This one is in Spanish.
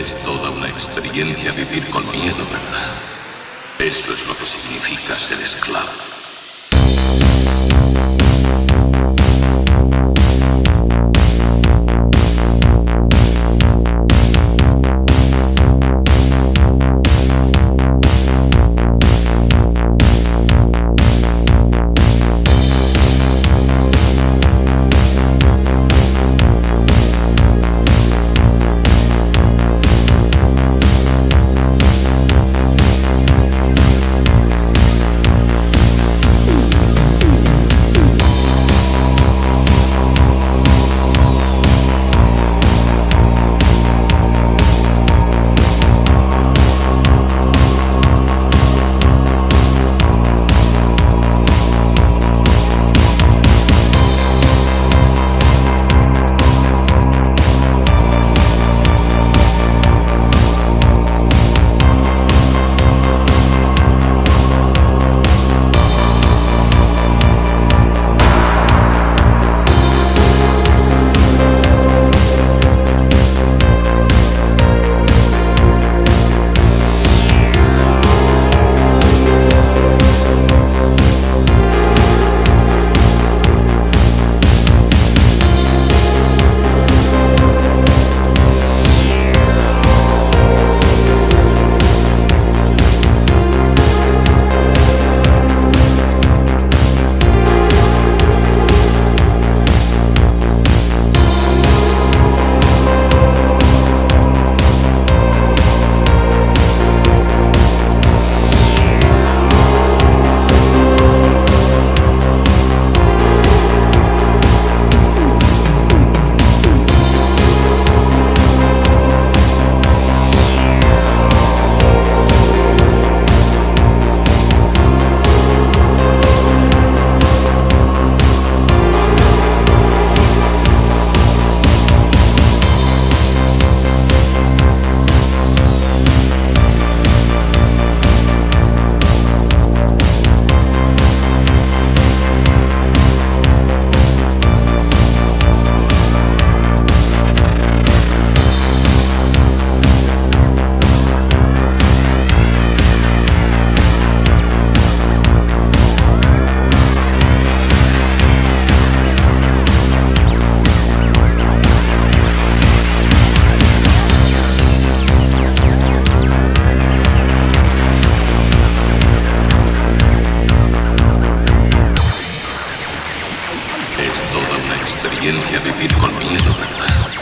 Es toda una experiencia vivir con miedo, ¿verdad? Eso es lo que significa ser esclavo. experiencia vivir con miedo, ¿verdad?